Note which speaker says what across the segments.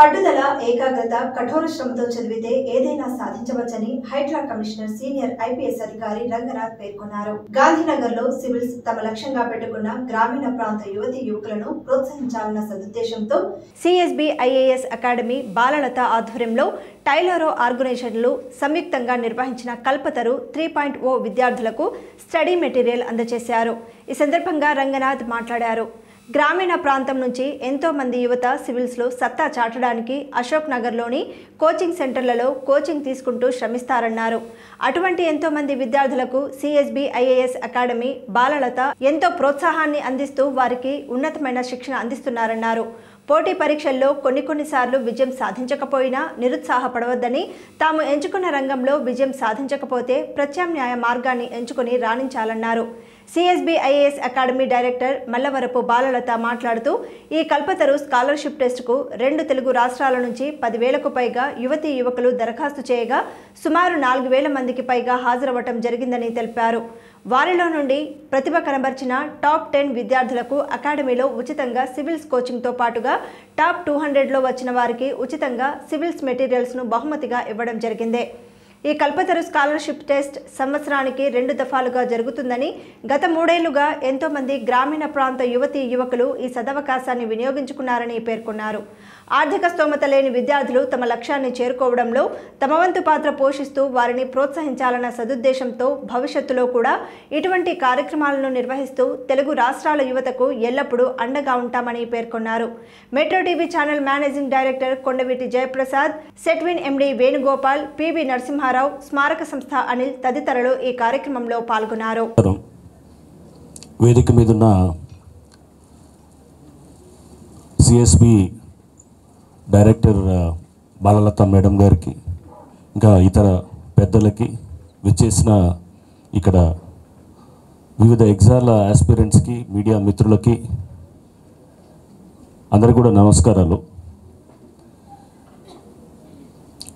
Speaker 1: పట్టుదల ఏకాగ్రత కఠోర శ్రమతో చదివితే ఏదైనా సాధించవచ్చని హైడ్రా కమిషనర్ సీనియర్ ఐపీఎస్ అధికారి రంగనాథ్ పేర్కొన్నారు. గాంధీనగర్లో సివిల్స్ తమ లక్ష్యంగా పెట్టుకున్న గ్రామీణ ప్రాంత యువతి యువకులను ప్రోత్సహించాలన్న సదుద్దేశంతో సిఎస్బి ఐఏఎస్ అకాడమీ బాలలత ఆధ్వర్యంలో టైలరో ఆర్గనైజేషన్లు సంయుక్తంగా నిర్వహించిన కల్పతరు త్రీ పాయింట్ ఓ విద్యార్థులకు స్టడీ మెటీరియల్ అందజేశారు. ఈ సందర్భంగా రంగనాథ్ మాట్లాడారు. గ్రామీణ ప్రాంతం నుంచి ఎంతో మంది యువత సివిల్స్లో సత్తా చాటడానికి అశోక్ నగర్లోని కోచింగ్ సెంటర్లలో కోచింగ్ తీసుకుంటూ శ్రమిస్తారన్నారు. అటువంటి ఎంతో మంది విద్యార్థులకు సిఎస్బి ఐఏఎస్ అకాడమీ బాలలత ఎంతో ప్రోత్సాహాన్ని అందిస్తూ వారికి ఉన్నతమైన శిక్షణ అందిస్తున్నారన్నారు. పోటీ పరీక్షల్లో కొన్ని కొన్నిసార్లు విజయం సాధించకపోయినా నిరుత్సాహపడవద్దని తాము ఎంచుకున్న రంగంలో విజయం సాధించకపోతే ప్రత్యామ్నాయ మార్గాన్ని ఎంచుకుని రాణించాలన్నారు. CSB IAS academy director Mallavarapu Balalatha మాట్లాడుతూ ఈ కల్పతరు స్కాలర్షిప్ టెస్టుకు రెండు తెలుగు రాష్ట్రాల నుంచి పదివేలకు పైగా యువతీ యువకులు దరఖాస్తు చేయగా సుమారు నాలుగు వేల మందికి పైగా హాజరవ్వటం జరిగిందని తెలిపారు. వారిలో నుండి ప్రతిభ కనబర్చిన టాప్ టెన్ విద్యార్థులకు అకాడమీలో ఉచితంగా సివిల్స్ కోచింగ్తో పాటుగా టాప్ టూ హండ్రెడ్లో వచ్చిన వారికి ఉచితంగా సివిల్స్ మెటీరియల్స్ను బహుమతిగా ఇవ్వడం జరిగింది. ఈ కల్పతరు స్కాలర్షిప్ టెస్ట్ సంవత్సరానికి రెండు దఫాలుగా జరుగుతుందని గత మూడేళ్ళుగా ఎంతోమంది గ్రామీణ ప్రాంత యువతీ యువకులు ఈ సదవకాశాన్ని వినియోగించుకున్నారని పేర్కొన్నారు. ఆర్థిక స్తోమత లేని విద్యార్థులు తమ లక్ష్యాన్ని చేరుకోవడంలో తమ వంతు పాత్ర పోషిస్తూ వారిని ప్రోత్సహించాలన్న సదుద్దేశంతో భవిష్యత్తులో కూడా ఇటువంటి కార్యక్రమాలను నిర్వహిస్తూ తెలుగు రాష్ట్రాల యువతకు ఎల్లప్పుడూ అండగా ఉంటామని పేర్కొన్నారు. Metro TV channel managing director Kondaveeti Jayaprasad SETWIN MD Venugopal PV Narasimha Rao స్మారక సంస్థ అనిల్ తదితరులు ఈ కార్యక్రమంలో పాల్గొన్నారు.
Speaker 2: వేదిక సిఎస్బి డైరెక్టర్ బాలలత మేడం గారికి ఇంకా ఇతర పెద్దలకి విచ్చేసిన ఇక్కడ వివిధ ఎగ్జామ్ల ఆస్పిరెంట్స్కి మీడియా మిత్రులకి అందరికీ కూడా నమస్కారాలు.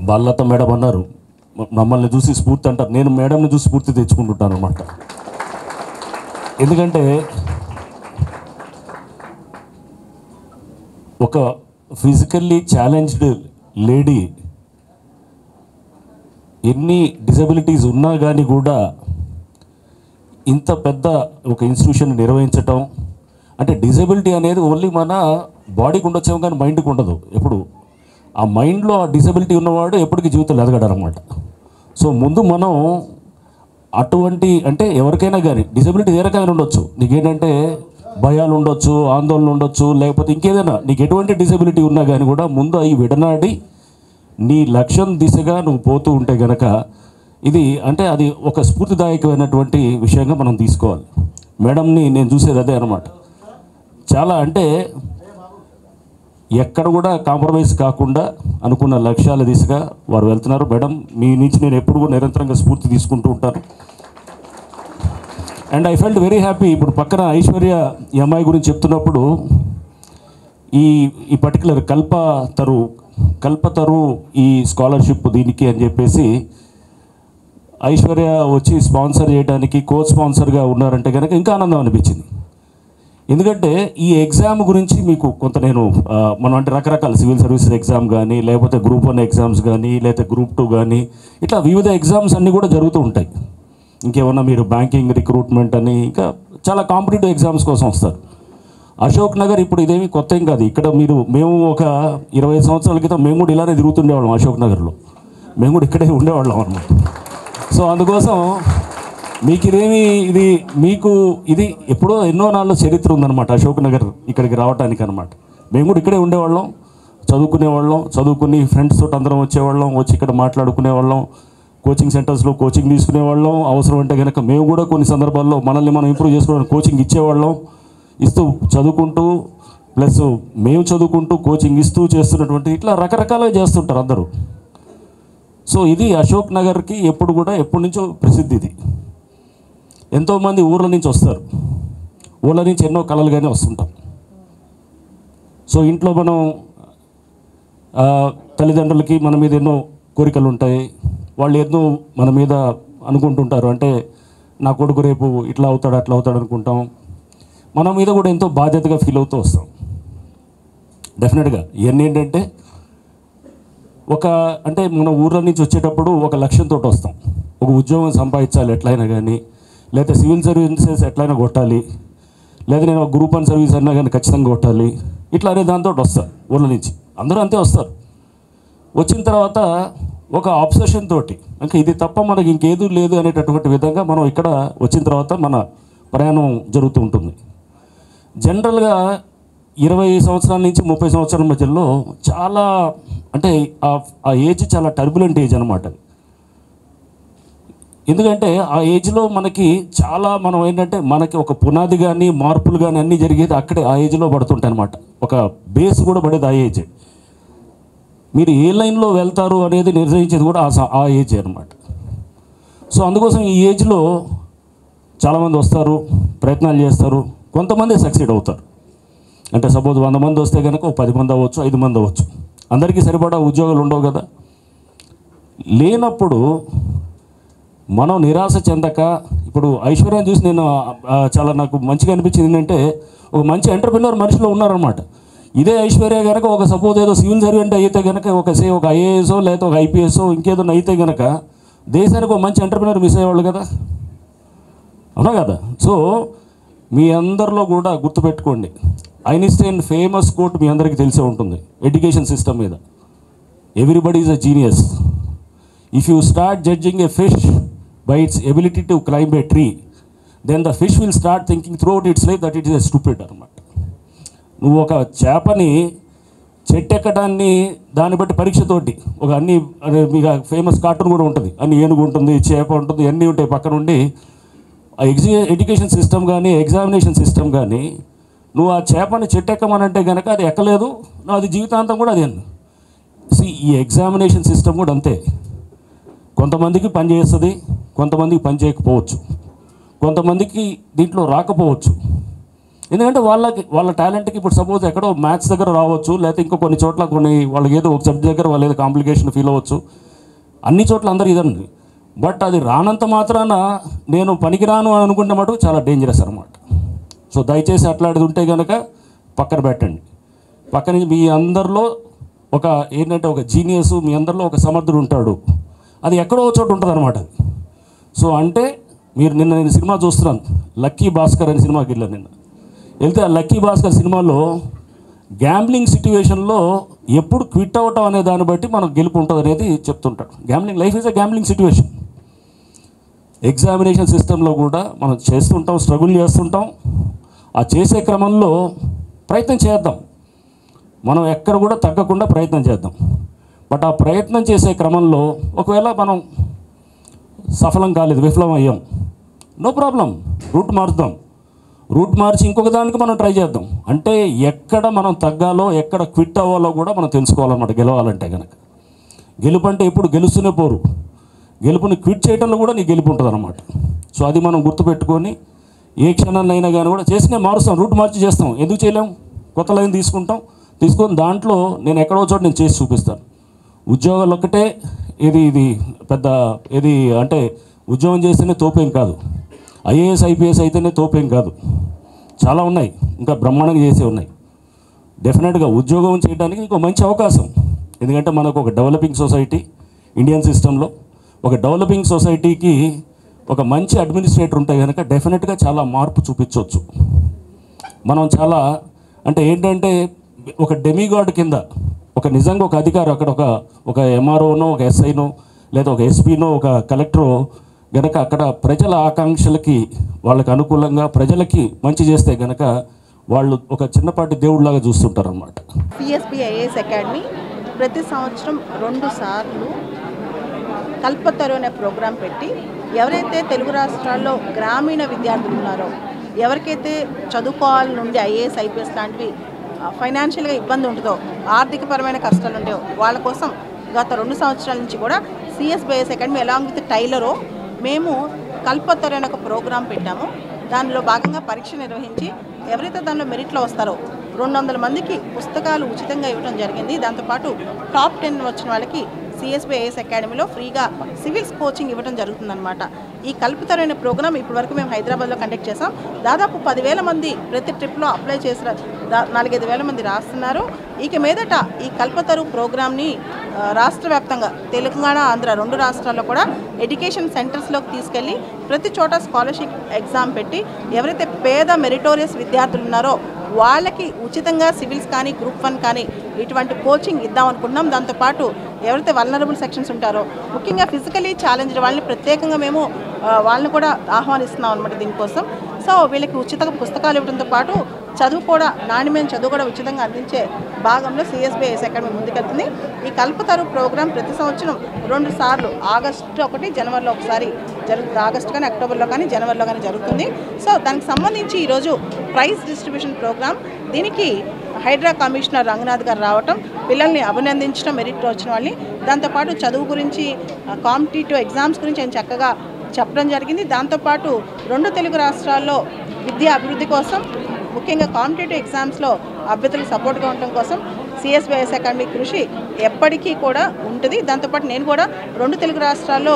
Speaker 2: బాలలత మేడం అన్నారు. మమ్మల్ని చూసి స్ఫూర్తి అంటారు. నేను మేడంని చూసి స్ఫూర్తి తెచ్చుకుంటుంటాను అనమాట ఎందుకంటే ఒక ఫిజికల్లీ ఛాలెంజ్డ్ లేడీ ఎన్ని డిజబిలిటీస్ ఉన్నా కానీ కూడా ఇంత పెద్ద ఒక ఇన్స్టిట్యూషన్ నిర్వహించటం అంటే డిజబిలిటీ అనేది ఓన్లీ మన బాడీకి ఉండొచ్చేమో కానీ మైండ్కి ఉండదు. ఎప్పుడు? ఆ మైండ్లో ఆ డిసబిలిటీ ఉన్నవాడు ఎప్పటికీ జీవితంలో ఎదగడనమాట. సో ముందు మనం అటువంటి అంటే ఎవరికైనా కానీ డిసబిలిటీ ఏ రకమైన ఉండొచ్చు. నీకేంటంటే భయాలు ఉండొచ్చు ఆందోళన ఉండొచ్చు లేకపోతే ఇంకేదైనా నీకు ఎటువంటి డిసబిలిటీ ఉన్నా కానీ కూడా ముందు అవి విడనాడి నీ లక్ష్యం దిశగా నువ్వు పోతూ ఉంటే గనక ఇది అంటే అది ఒక స్ఫూర్తిదాయకమైనటువంటి విషయంగా మనం తీసుకోవాలి. మేడంని నేను చూసేది అదే అనమాట చాలా అంటే ఎక్కడ కూడా కాంప్రమైజ్ కాకుండా అనుకున్న లక్ష్యాల దిశగా వారు వెళ్తున్నారు. మేడం మీ నుంచి నేను ఎప్పుడు కూడా నిరంతరంగా స్ఫూర్తి తీసుకుంటూ ఉంటాను. And I felt very happy ఇప్పుడు పక్కన ఐశ్వర్య ఈ అమ్మాయి గురించి చెప్తున్నప్పుడు ఈ ఈ పర్టికులర్ కల్ప తరు కల్పతరు ఈ స్కాలర్షిప్ దీనికి అని చెప్పేసి ఐశ్వర్య వచ్చి స్పాన్సర్ చేయడానికి కో స్పాన్సర్గా ఉన్నారంటే కనుక ఇంకా ఆనందం అనిపించింది. ఎందుకంటే ఈ ఎగ్జామ్ గురించి మీకు కొంత నేను మనం అంటే రకరకాల సివిల్ సర్వీసెస్ ఎగ్జామ్ కానీ లేకపోతే గ్రూప్ వన్ ఎగ్జామ్స్ కానీ లేకపోతే గ్రూప్ టూ కానీ ఇట్లా వివిధ ఎగ్జామ్స్ అన్నీ కూడా జరుగుతూ ఉంటాయి. ఇంకేమన్నా మీరు బ్యాంకింగ్ రిక్రూట్మెంట్ అని ఇంకా చాలా కాంపిటేటివ్ ఎగ్జామ్స్ కోసం వస్తారు. అశోక్ నగర్ ఇప్పుడు ఇదేమి కొత్త ఏం కాదు. ఇక్కడ మీరు మేము ఒక ఇరవై సంవత్సరాల క్రితం మేము కూడా ఇలానే తిరుగుతుండేవాళ్ళం అశోక్ నగర్లో. మేము కూడా ఇక్కడే ఉండేవాళ్ళం అనమాట సో అందుకోసం మీకు ఇదేమి ఇది మీకు ఇది ఎప్పుడో ఎన్నో నాళ్ళ చరిత్ర ఉందన్నమాట అశోక్ నగర్ ఇక్కడికి రావడానికి అనమాట మేము కూడా ఇక్కడే ఉండేవాళ్ళం చదువుకునేవాళ్ళం చదువుకుని ఫ్రెండ్స్ తోటి అందరం వచ్చేవాళ్ళం వచ్చి ఇక్కడ మాట్లాడుకునేవాళ్ళం. కోచింగ్ సెంటర్స్లో కోచింగ్ తీసుకునేవాళ్ళం. అవసరం అంటే కనుక మేము కూడా కొన్ని సందర్భాల్లో మనల్ని మనం ఇంప్రూవ్ చేసుకోవడానికి కోచింగ్ ఇచ్చేవాళ్ళం. ఇస్తూ చదువుకుంటూ ప్లస్ మేము చదువుకుంటూ కోచింగ్ ఇస్తూ చేస్తున్నటువంటి ఇట్లా రకరకాలుగా చేస్తుంటారు అందరూ. సో ఇది అశోక్ నగర్కి ఎప్పుడు కూడా ఎప్పటి నుంచో ప్రసిద్ధి ఇది. ఎంతోమంది ఊర్ల నుంచి వస్తారు. ఊళ్ళ నుంచి ఎన్నో కళలుగానే వస్తుంటాం. సో ఇంట్లో మనం తల్లిదండ్రులకి మన మీద ఎన్నో కోరికలు ఉంటాయి. వాళ్ళు ఎన్నో మన మీద అనుకుంటుంటారు. అంటే నా కొడుకు రేపు ఇట్లా అవుతాడు అట్లా అవుతాడు అనుకుంటాం. మన మీద కూడా ఎంతో బాధ్యతగా ఫీల్ అవుతూ వస్తాం. డెఫినెట్గా ఇవన్నీ ఏంటంటే ఒక అంటే మన ఊర్ల నుంచి వచ్చేటప్పుడు ఒక లక్ష్యంతో వస్తాం. ఒక ఉద్యోగం సంపాదించాలి ఎట్లయినా కానీ లేదా సివిల్ సర్వీసెస్ ఎట్లయినా కొట్టాలి లేదా నేను ఒక గ్రూప్ వన్ సర్వీస్ అన్నా కానీ ఖచ్చితంగా కొట్టాలి ఇట్లా అనే దాంతో వస్తారు ఊళ్ళ నుంచి. అందరూ అంతే వస్తారు. వచ్చిన తర్వాత ఒక అబ్సెషన్ తోటి ఇంకా ఇది తప్ప మనకి ఇంకేది లేదు అనేటటువంటి విధంగా మనం ఇక్కడ వచ్చిన తర్వాత మన ప్రయాణం జరుగుతూ ఉంటుంది. జనరల్గా ఇరవై సంవత్సరాల నుంచి ముప్పై సంవత్సరాల మధ్యలో చాలా అంటే ఆ- ఆ ఏజ్ చాలా టర్బులెంట్ ఏజ్ అనమాట ఎందుకంటే ఆ ఏజ్లో మనకి చాలా మనం ఏంటంటే మనకి ఒక పునాది కానీ మార్పులు కానీ అన్నీ జరిగేది అక్కడే ఆ ఏజ్లో పడుతుంటాయి అనమాట ఒక బేస్ కూడా పడేది ఆ ఏజ్ మీరు ఏ లైన్లో వెళ్తారు అనేది నిర్ణయించేది కూడా ఆ ఆ ఏజ్ అనమాట సో అందుకోసం ఈ ఏజ్లో చాలామంది వస్తారు ప్రయత్నాలు చేస్తారు కొంతమంది సక్సీడ్ అవుతారు. అంటే సపోజ్ వంద మంది వస్తే కనుక ఒక పది మంది అవ్వచ్చు ఐదు మంది అవ్వచ్చు. అందరికీ సరిపడా ఉద్యోగాలు ఉండవు కదా. లేనప్పుడు మనం నిరాశ చెందక ఇప్పుడు ఐశ్వర్యం చూసి నేను చాలా నాకు మంచిగా అనిపించింది ఏంటంటే ఒక మంచి ఎంటర్ప్రినర్ మనిషిలో ఉన్నారనమాట ఇదే ఐశ్వర్య కనుక ఒక సపోజ్ ఏదో సివిల్ సర్వెంట్ అయితే కనుక ఒక సే ఒక ఐఏఎస్ లేకపోతే ఒక ఐపీఎస్ ఇంకేదో అయితే కనుక దేశానికి ఒక మంచి ఎంటర్ప్రినర్ మిస్ అయ్యేవాళ్ళు కదా? అవునా కదా? సో మీ అందరిలో కూడా గుర్తుపెట్టుకోండి. ఐన్స్టైన్ ఫేమస్ కోట్ మీ అందరికీ తెలిసే ఉంటుంది ఎడ్యుకేషన్ సిస్టమ్ మీద. Everybody is a genius if you start judging a fish by its ability to climb a tree then the fish will start thinking throughout its life that it is a stupid అనమాట నువ్వు ఒక చేపని చెట్టెక్కడాన్ని దాన్ని బట్టి పరీక్షతోటి ఒక అన్ని మీకు famous cartoon కూడా ఉంటుంది. అన్ని ఏనుగు ఉంటుంది చేప ఉంటుంది అన్నీ ఉంటాయి పక్కన ఉండి. ఆ ఎగ్జి ఎడ్యుకేషన్ సిస్టమ్ కానీ ఎగ్జామినేషన్ సిస్టమ్ కానీ నువ్వు ఆ చేపని చెట్టెక్కమనంటే కనుక అది ఎక్కలేదు నువ్వు అది జీవితాంతం కూడా అది సి ఈ ఎగ్జామినేషన్ సిస్టమ్ కూడా అంతే. కొంతమందికి పని చేస్తుంది కొంతమందికి పని చేయకపోవచ్చు. కొంతమందికి దీంట్లో రాకపోవచ్చు. ఎందుకంటే వాళ్ళకి వాళ్ళ టాలెంట్కి ఇప్పుడు సపోజ్ ఎక్కడో మ్యాథ్స్ దగ్గర రావచ్చు లేకపోతే ఇంకో కొన్ని చోట్ల కొన్ని వాళ్ళకి ఏదో ఒక సబ్జెక్ట్ దగ్గర వాళ్ళు ఏదో కాంప్లికేషన్ ఫీల్ అవ్వచ్చు. అన్ని చోట్ల అందరూ ఇదండి బట్ అది రానంత మాత్రాన నేను పనికిరాను అని అనుకుంటే మటుకు చాలా డేంజరస్ అనమాట సో దయచేసి అట్లాంటిది ఉంటే కనుక పక్కన పెట్టండి. పక్కన మీ అందరిలో ఒక ఏంటంటే ఒక జీనియస్ మీ అందరిలో ఒక సమర్థుడు ఉంటాడు. అది ఎక్కడో ఒక చోట ఉంటుంది అనమాట సో అంటే మీరు నిన్న నేను సినిమా చూస్తున్నాను. లక్కీ భాస్కర్ అనే సినిమాకి వెళ్ళాను నిన్న. వెళ్తే ఆ లక్కీ భాస్కర్ సినిమాలో గ్యాంబ్లింగ్ సిట్యువేషన్లో ఎప్పుడు క్విట్ అవటం అనే దాన్ని బట్టి మనకు గెలుపు ఉంటుంది అనేది చెప్తుంటాడు. Gambling life is a gambling situation examination సిస్టంలో కూడా మనం చేస్తుంటాం స్ట్రగుల్ చేస్తుంటాం. ఆ చేసే క్రమంలో ప్రయత్నం చేద్దాం. మనం ఎక్కడ కూడా తగ్గకుండా ప్రయత్నం చేద్దాం. బట్ ఆ ప్రయత్నం చేసే క్రమంలో ఒకవేళ మనం సఫలం కాలేదు విఫలం అయ్యాం నో ప్రాబ్లం రూట్ మారుద్దాం. రూట్ మార్చి ఇంకొక దానికి మనం ట్రై చేద్దాం. అంటే ఎక్కడ మనం తగ్గాలో ఎక్కడ క్విట్ అవ్వాలో కూడా మనం తెలుసుకోవాలన్నమాట గెలవాలంటే కనుక గెలుపు అంటే ఎప్పుడు గెలుస్తూనే పోరు. గెలుపుని క్విట్ చేయడంలో కూడా నీ గెలుపు ఉంటుంది అనమాట సో అది మనం గుర్తుపెట్టుకొని ఏ క్షణాన్ని అయినా కానీ కూడా చేసినే మారుస్తాం. రూట్ మార్చి చేస్తాం. ఎందుకు చేయలేం? కొత్త లైన్ తీసుకుంటాం. తీసుకొని దాంట్లో నేను ఎక్కడో చోట నేను చేసి చూపిస్తాను. ఉద్యోగాలు ఒక్కటే ఇది ఇది పెద్ద ఇది అంటే ఉద్యోగం చేస్తేనే తోపేం కాదు. ఐఏఎస్ ఐపీఎస్ అయితేనే తోపేం కాదు. చాలా ఉన్నాయి. ఇంకా బ్రహ్మాండంగా చేసే ఉన్నాయి. డెఫినెట్గా ఉద్యోగం చేయడానికి ఇంకో మంచి అవకాశం. ఎందుకంటే మనకు ఒక డెవలపింగ్ సొసైటీ ఇండియన్ సిస్టంలో ఒక డెవలపింగ్ సొసైటీకి ఒక మంచి అడ్మినిస్ట్రేటర్ ఉంటే కనుక డెఫినెట్గా చాలా మార్పు చూపించవచ్చు. మనం చాలా అంటే ఏంటంటే ఒక డెమిగాడ్ కింద ఒక నిజంగా ఒక అధికారి అక్కడ ఒక ఒక ఎంఆర్ఓనో ఒక ఎస్ఐనో లేదా ఒక ఎస్పీనో ఒక కలెక్టరో గనక అక్కడ ప్రజల ఆకాంక్షలకి వాళ్ళకి అనుకూలంగా ప్రజలకి మంచి చేస్తే గనక వాళ్ళు ఒక చిన్నపాటి దేవుడిలాగా చూస్తుంటారు అనమాట
Speaker 3: పిఎస్బి ఐఏఎస్ అకాడమీ ప్రతి సంవత్సరం రెండు సార్లు కల్పతరు అనే ప్రోగ్రాం పెట్టి ఎవరైతే తెలుగు రాష్ట్రాల్లో గ్రామీణ విద్యార్థులు ఉన్నారో ఎవరికైతే చదువుకోవాలి నుండి ఐఏఎస్ ఐపీఎస్ లాంటివి ఫైనాన్షియల్గా ఇబ్బంది ఉంటుందో ఆర్థికపరమైన కష్టాలు ఉంటాయో వాళ్ళ కోసం గత రెండు సంవత్సరాల నుంచి కూడా సిఎస్బిఎస్ అకాడమీ అలాంగ్ విత్ టైలరో మేము కల్పతరు అనే ఒక ప్రోగ్రాం పెట్టాము. దానిలో భాగంగా పరీక్ష నిర్వహించి ఎవరైతే దానిలో మెరిట్లో వస్తారో రెండు వందల మందికి పుస్తకాలు ఉచితంగా ఇవ్వడం జరిగింది. దాంతోపాటు టాప్ టెన్ వచ్చిన వాళ్ళకి సిఎస్బిఐఎస్ అకాడమీలో ఫ్రీగా సివిల్స్ కోచింగ్ ఇవ్వడం జరుగుతుందన్నమాట. ఈ కల్పితరైన ప్రోగ్రామ్ ఇప్పటి వరకు మేము హైదరాబాద్లో కండక్ట్ చేసాం దాదాపు పదివేల మంది ప్రతి ట్రిప్లో అప్లై చేసిన నాలుగైదు వేల మంది రాస్తున్నారు. ఇక మీదట ఈ కల్పతరు ప్రోగ్రామ్ని రాష్ట్ర వ్యాప్తంగా తెలంగాణ ఆంధ్ర రెండు రాష్ట్రాల్లో కూడా ఎడ్యుకేషన్ సెంటర్స్లోకి తీసుకెళ్ళి ప్రతి చోట స్కాలర్షిప్ ఎగ్జామ్ పెట్టి ఎవరైతే పేద మెరిటోరియస్ విద్యార్థులు ఉన్నారో వాళ్ళకి ఉచితంగా సివిల్స్ కానీ గ్రూప్ వన్ కానీ ఇటువంటి కోచింగ్ ఇద్దాం అనుకుంటున్నాం. దాంతోపాటు ఎవరైతే వల్నరబుల్ సెక్షన్స్ ఉంటారో ముఖ్యంగా ఫిజికలీ ఛాలెంజ్డ్ వాళ్ళని ప్రత్యేకంగా మేము వాళ్ళని కూడా ఆహ్వానిస్తున్నాం అనమాట దీనికోసం. సో వీళ్ళకి ఉచిత పుస్తకాలు ఇవ్వడంతో పాటు చదువు కూడా నాణ్యమైన చదువు కూడా ఉచితంగా అందించే భాగంలో సిఎస్బిఐఎస్ అకాడమీ ముందుకెళ్తుంది. ఈ కల్పతరు ప్రోగ్రాం ప్రతి సంవత్సరం రెండు సార్లు ఆగస్టు ఒకటి జనవరిలో ఒకసారి జరుగుతుంది. ఆగస్టు కానీ అక్టోబర్లో కానీ జనవరిలో కానీ జరుగుతుంది. సో దానికి సంబంధించి ఈరోజు ప్రైజ్ డిస్ట్రిబ్యూషన్ ప్రోగ్రామ్ దీనికి హైడ్రా కమిషనర్ రంగనాథ్ గారు రావటం పిల్లల్ని అభినందించడం మెరిట్ వచ్చిన వాళ్ళని. దాంతోపాటు చదువు గురించి కాంపిటేటివ్ ఎగ్జామ్స్ గురించి ఆయన చక్కగా చెప్పడం జరిగింది. దాంతోపాటు రెండు తెలుగు రాష్ట్రాల్లో విద్యా అభివృద్ధి కోసం ముఖ్యంగా కాంపిటేటివ్ ఎగ్జామ్స్లో అభ్యర్థులకు సపోర్ట్గా ఉండటం కోసం సిఎస్బిఎస్ అకాడమీ కృషి ఎప్పటికీ కూడా ఉంటుంది. దాంతోపాటు నేను కూడా రెండు తెలుగు రాష్ట్రాల్లో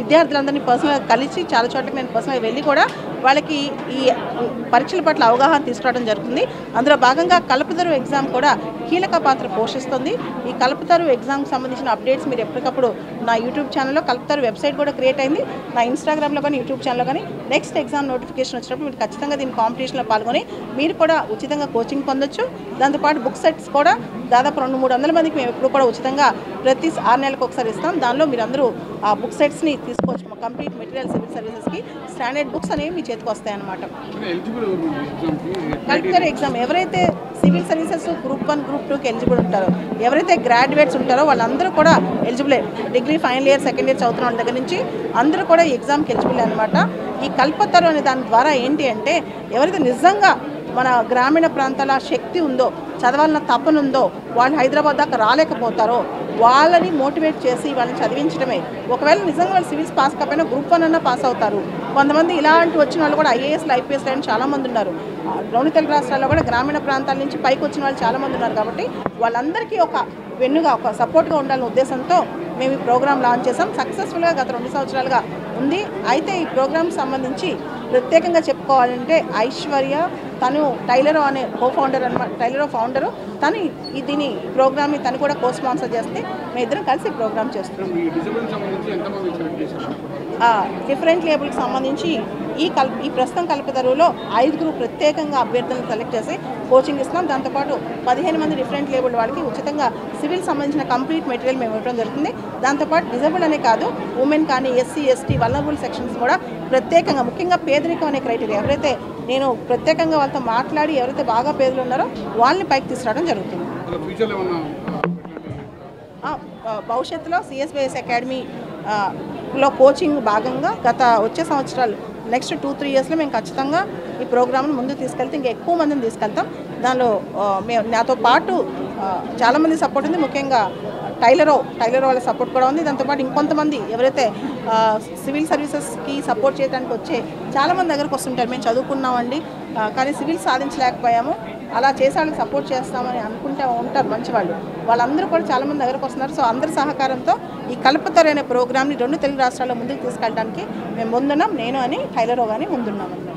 Speaker 3: విద్యార్థులందరినీ పర్సనల్గా కలిసి చాలా చోట్లకి నేను పర్సనల్గా వెళ్ళి కూడా వాళ్ళకి ఈ పరీక్షల పట్ల అవగాహన తీసుకురావడం జరుగుతుంది. అందులో భాగంగా కల్పతరు ఎగ్జామ్ కూడా కీలక పాత్ర పోషిస్తుంది. ఈ కల్పతరు ఎగ్జామ్కి సంబంధించిన అప్డేట్స్ మీరు ఎప్పటికప్పుడు నా యూట్యూబ్ ఛానల్లో కల్పతరు వెబ్సైట్ కూడా క్రియేట్ అయింది. నా ఇన్స్టాగ్రామ్లో కానీ యూట్యూబ్ ఛానల్లో కానీ నెక్స్ట్ ఎగ్జామ్ నోటిఫికేషన్ వచ్చినప్పుడు మీరు ఖచ్చితంగా దీని కాంపిటీషన్లో పాల్గొని మీరు కూడా ఉచితంగా కోచింగ్ పొందొచ్చు. దాంతోపాటు బుక్ సెట్స్ కూడా దాదాపు రెండు మూడు వందల మందికి మేము ఎప్పుడు కూడా ఉచితంగా ప్రతి ఆరు నెలలకు ఒకసారి ఇస్తాం. దానిలో మీరు అందరూ ఆ బుక్ సెట్స్ని తీసుకోవచ్చు. మా కంప్లీట్ మెటీరియల్ సివిల్ సర్వీసెస్కి స్టాండర్డ్ బుక్స్ అనేవి మీ చేతికి వస్తాయి అన్నమాట
Speaker 4: ఎలిజిబుల్ ఎగ్జామ్కి
Speaker 3: కలెక్టర్ ఎగ్జామ్ ఎవరైతే civil services group one group టూకి ఎలిజిబుల్ ఉంటారో ఎవరైతే గ్రాడ్యుయేట్స్ ఉంటారో వాళ్ళందరూ కూడా ఎలిజిబులే degree final year second year చదువుతున్న వాళ్ళ దగ్గర నుంచి అందరూ కూడా ఈ ఎగ్జామ్కి ఎలిజిబుల్ అనమాట ఈ కల్పతరు అనే దాని ద్వారా ఏంటి అంటే ఎవరైతే నిజంగా మన గ్రామీణ ప్రాంతాల శక్తి ఉందో చదవాలన్న తపన ఉందో వాళ్ళు హైదరాబాద్ దాకా రాలేకపోతారో వాళ్ళని మోటివేట్ చేసి వాళ్ళని చదివించడమే. ఒకవేళ నిజంగా వాళ్ళు సివిల్స్ పాస్ కాకపోయినా గ్రూప్ వన్ అన్నా పాస్ అవుతారు. కొంతమంది ఇలాంటి వచ్చిన వాళ్ళు కూడా ఐఏఎస్లు ఐపీఎస్లు అని చాలామంది ఉన్నారు. ఆ, రెండు తెలుగు రాష్ట్రాల్లో కూడా గ్రామీణ ప్రాంతాల నుంచి పైకి వచ్చిన వాళ్ళు చాలామంది ఉన్నారు కాబట్టి వాళ్ళందరికీ ఒక వెన్నుగా ఒక సపోర్ట్గా ఉండాలనే ఉద్దేశంతో మేము ఈ ప్రోగ్రామ్ లాంచ్ చేసాం సక్సెస్ఫుల్గా గత రెండు సంవత్సరాలుగా ఉంది. అయితే ఈ ప్రోగ్రామ్ సంబంధించి ప్రత్యేకంగా చెప్పుకోవాలంటే ఐశ్వర్య తను టైలరో అనే కో ఫౌండర్ అనమాట టైలరో ఫౌండరు. తను ఈ దీని ప్రోగ్రామ్ని తను కూడా కో స్పాన్సర్ చేస్తే మేము ఇద్దరం కలిసి ప్రోగ్రామ్ చేస్తున్నాం. డిఫరెంట్ లేబుల్కి సంబంధించి ఈ కల్ ఈ ప్రస్తుతం కల్పతరువులో ఐదుగురు ప్రత్యేకంగా అభ్యర్థులను సెలెక్ట్ చేసి కోచింగ్ ఇస్తున్నాం. దాంతోపాటు పదిహేను మంది డిఫరెంట్ లేబుల్ వాళ్ళకి ఉచితంగా సివిల్ సంబంధించిన కంప్లీట్ మెటీరియల్ మేము ఇవ్వడం జరుగుతుంది. దాంతోపాటు డిజబుల్ అనే కాదు ఉమెన్ కానీ ఎస్సీ ఎస్టీ వల్నబుల్ సెక్షన్స్ కూడా ప్రత్యేకంగా ముఖ్యంగా పేదరికం అనే క్రైటీరియా. ఎవరైతే నేను ప్రత్యేకంగా వాళ్ళతో మాట్లాడి ఎవరైతే బాగా పేదలు ఉన్నారో వాళ్ళని పైకి తీసుకురావడం జరుగుతుంది. భవిష్యత్తులో సిఎస్బిఎస్ అకాడమీ లో కోచింగ్ భాగంగా గత వచ్చే సంవత్సరాలు నెక్స్ట్ టూ త్రీ ఇయర్స్లో మేము ఖచ్చితంగా ఈ ప్రోగ్రామ్ను ముందుకు తీసుకెళ్తే ఇంకా ఎక్కువ మందిని తీసుకెళ్తాం. దానిలో మేము నాతో పాటు చాలామంది సపోర్ట్ ఉంది. ముఖ్యంగా టైలరో టైలరో వాళ్ళ సపోర్ట్ కూడా ఉంది. దాంతోపాటు ఇంకొంతమంది ఎవరైతే సివిల్ సర్వీసెస్కి సపోర్ట్ చేయడానికి వచ్చే చాలామంది దగ్గరకు వస్తుంటారు. మేము చదువుకున్నామండి కానీ సివిల్ సాధించలేకపోయాము. అలా చేసేవాళ్ళకి సపోర్ట్ చేస్తామని అనుకుంటే ఉంటారు మంచి వాళ్ళు వాళ్ళందరూ కూడా చాలామంది దగ్గరకు వస్తున్నారు. సో అందరి సహకారంతో ఈ కల్పతరు అనే ప్రోగ్రామ్ని రెండు తెలుగు రాష్ట్రాల్లో ముందుకు తీసుకెళ్ళడానికి మేము ముందున్నాం. నేను అని టైలరో కానీ ముందున్నామండి